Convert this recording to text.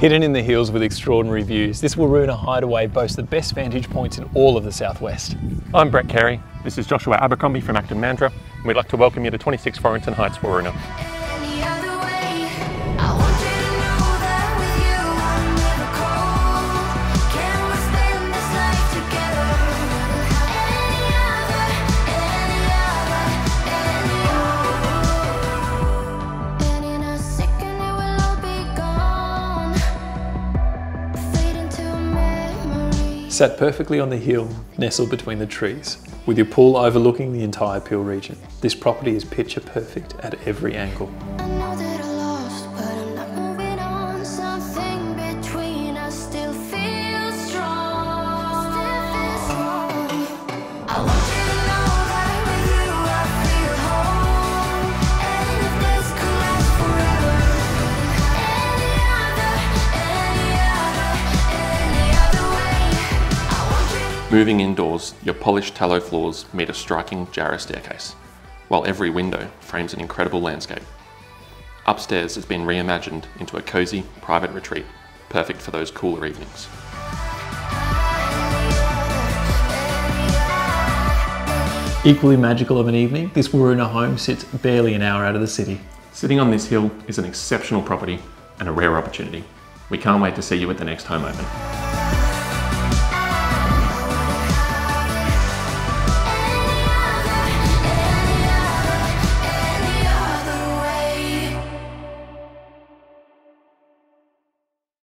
Hidden in the hills with extraordinary views, this Waroona hideaway boasts the best vantage points in all of the southwest. I'm Brett Carey. This is Joshua Abercrombie from Acton Mandurah. and we'd like to welcome you to 26 Forrington Heights, Waroona. Sat perfectly on the hill, nestled between the trees, with your pool overlooking the entire Peel region. This property is picture perfect at every angle. Moving indoors, your polished tallow floors meet a striking Jarrah staircase, while every window frames an incredible landscape. Upstairs has been reimagined into a cosy, private retreat, perfect for those cooler evenings. Equally magical of an evening, this Waroona home sits barely an hour out of the city. Sitting on this hill is an exceptional property and a rare opportunity. We can't wait to see you at the next home open.